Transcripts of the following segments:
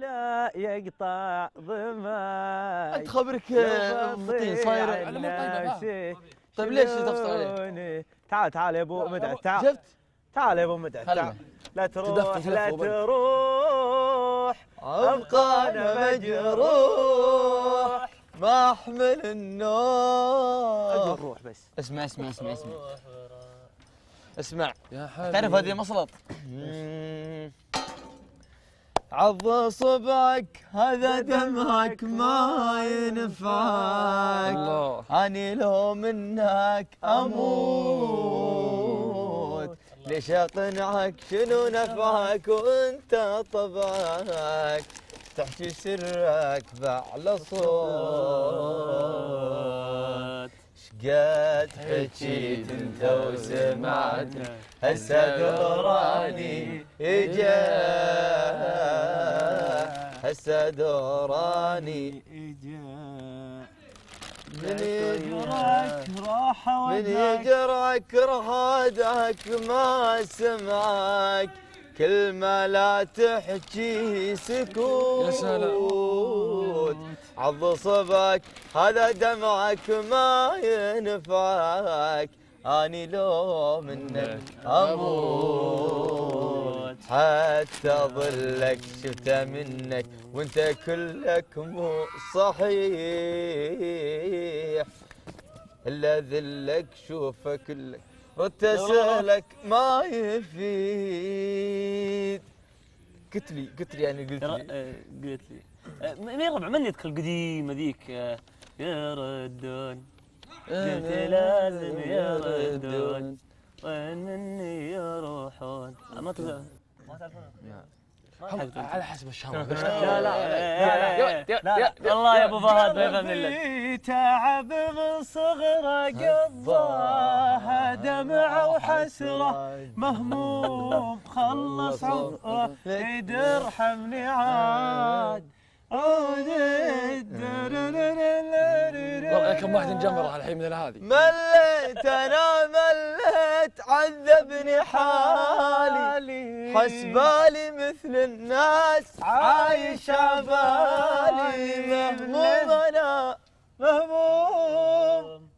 لا يقطع ضمك أنت خبرك فطين صاير. طيب ليش تفصل عليه؟ تعال تعال يا أبو مدعس تعال. شفت؟ تعال يا أبو مدعس تعال. لا تروح لا. تروح. ابقى أنا مجروح ما احمل النوم روح بس. اسمع اسمع اسمع اسمع. اسمع. يا حبيبي. تعرف هذه مصلط؟ عض صبعك هذا دمعك ما ينفعك. الله. أني لو منك أموت. ليش اقنعك شنو نفعك وأنت طبعك؟ تحكي سرك باعلى صوت شقد حكيت انت وسمعت هسه دوراني إجا. هسه دوراني من يجرك راح من يجرك رهادك ما سمعك كل ما لا تحكي سكوت يا سلام. عض صبك هذا دمعك ما ينفعك. آني لو منك أموت. حتى ظلك شفته منك وأنت كلك مو صحيح. إلا ذلك شوفه كلك اسالك ما يفيد. قلت لي قلت لي يعني قلت لي. آه، قلت لي. آه، مين ربع من يذكر القديمه ذيك آه، يردون قلت لازم يردون وين مني يروحون ما تزال ما تعرفون؟ على حسب الشهوة لا لا لا والله يا ابو فهد ما يفهم الا تعب من صغره قضاها دمعة وحسرة مهموم خلص عمره عيد ارحمني عاد والله كم واحد انجمر الحين من هذه مليت أنا مليت عذبني حالي حسبالي مثل الناس. عايش عبالي مهموم أنا مهموم.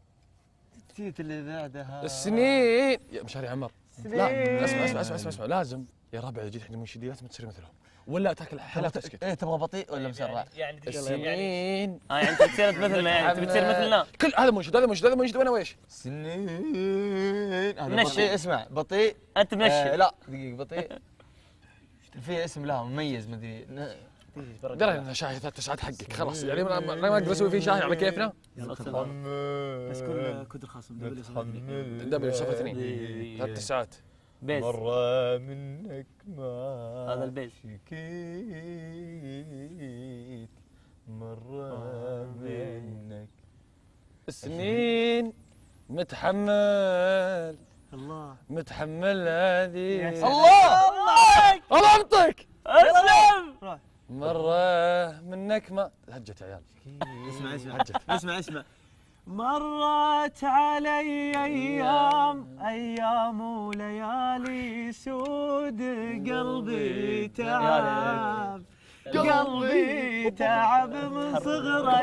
نسيت اللي بعدها السنين. يا مشاري عمر. لا سنين. اسمع اسمع اسمع اسمع, اسمع. لازم يا ربع اذا جيت عند المنشدين لازم تصير مثلهم. ولا تاكل حلا تسكت؟ إيه تبغى بطيء ولا مسرع؟ يعني السنين آه يعني انت تصير مثلنا يعني تبي تصير مثلنا. كل هذا منشد هذا منشد هذا منشد وأنا ويش سنين. هذا مشي. بطيء. اسمع بطيء. أنت آه مشي لا دقيقة بطيء. في اسم له مميز مدري درى ان شاي ثلاث ساعات حقك خلاص. يعني ما نقدر نسوي فيه شاي على كيفنا. بس كل كود الخاص نتحمل دبليو صفر اثنين. ثلاث ساعات بيز. مرة منك ما هذا البيز. شكيت. مرة منك. السنين متحمل. الله. متحمل هذه. الله! الله! انطق اسلم مرة منك ما هجت يا عيال. اسمع اسمع. هجت اسمع اسمع. مرت علي أيام أيام. وليالي سود قلبي تعب. قلبي. تعب من صغره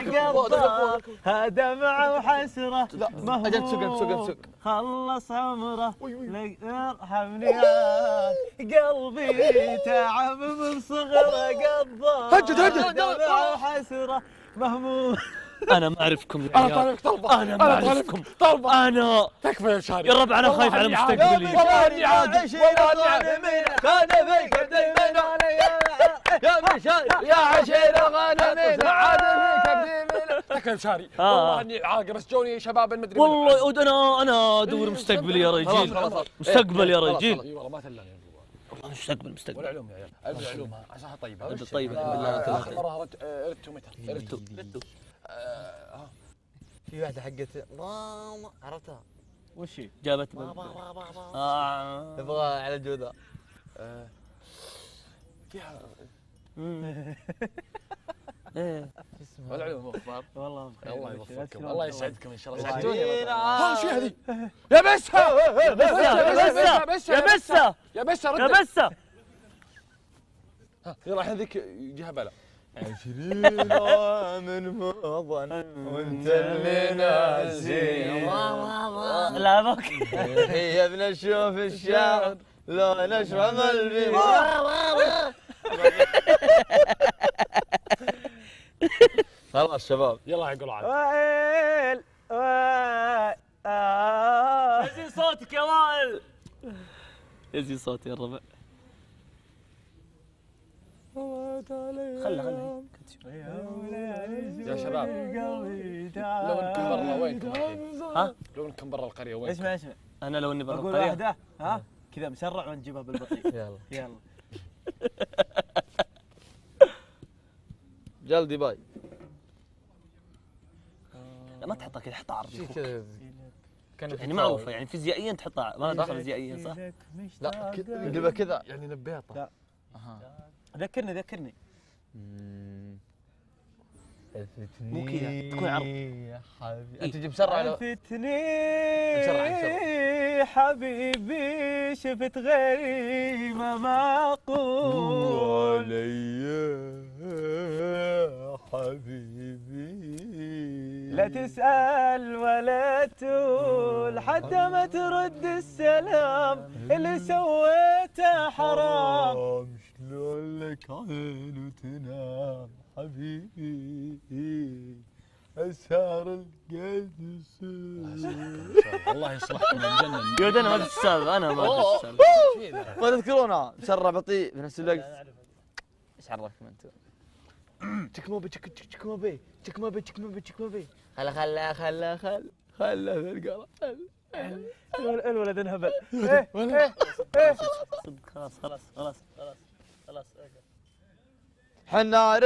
أجل سوق سوق سوق. خلص عمره. ارحمني يا قلبي تعب من صغره قضى هجد، هجد. دمعة وحسرة مهموم أنا ما أعرفكم يا أنا. طالبك طلبة أنا ما أعرفكم. طلبة أنا تكفى يا شاري. يا ربع أنا خايف على مستقبلي. والله إني عادي والله إني عادي كان فيك دايما يا مشاري يا عشيرة غنمين عاد فيك تكفى يا شاري. آه. والله إني عاقر بس جوني شباب المدري والله أنا أنا أدور مستقبلي يا رجال مستقبل يا رجال إي والله ما تلاني مستقبل مستقبل. والعلوم يا عيال العلوم. ها عساها طيب الحمد لله أنت آخر. مرة ردت- آه، ردتوا متى؟ ردتوا. ردتوا في واحدة حقت ماما عرفتها. وش هي؟ جابت بابا بابا بابا آه. تبغى على الجودة فيها إيه. والعلوم أخبار والله بخير الله. يوفقكم. الله. يسعدكم إن شاء الله. سعدتوني ها شو هذه؟ يا بسها يا بسة يا بسة يا بسها يا بسة يلا الحين ذيك جهه بلا. عشرين عام مضى وانت المنازل. لا بك هي بنشوف الشعر لو نشرب البيبان خلاص شباب. يلا يقول عاد. وائل وائل. صوتك يا وائل. يزين صوتي يا الربع خله خله يا شباب. لو إنكم برا وينكم؟ ها؟ لو إنكم برا القرية وين؟ اسمع اسمع. أنا لو إني برا بقول القرية. واحدة ها؟ كذا مسرع ونجيبها بالبطيء. يلا. يلا. جلدي باي. ما تحطها كذا حطها كان يعني معروفة يعني فيزيائيا تحطها. ما دخل فيزيائيا صح؟ لا ك- قلبها كذا. يعني نبيطه لا. ذكرني ذكرني مو كذا، تكون عرض. يا حبيبي أنت تجي مسرع لو لفتني بسرعة، حبيبي شفت غيري ما معقول علي حبيبي. لا تسأل ولا تقول حتى ما ترد السلام. اللي سويته حرام. شلون لك عين وتنام حبيبي أسهر القلب الله يصلحكم مجنن يود أنا ما ادري السالفه أنا ما ادري السالفه ما تذكرونها مسرع بطيء في نفس الوقت. إيش عرفكم أنتم؟ تشك موبي تشك تشك تشك موبي تشك موبي تشك موبي تشك موبي. خلا خلا خلا خلا خلا في القلب الولد انهبل. إيه إيه إيه. صدق خلاص خلاص خلاص. خلاص حنا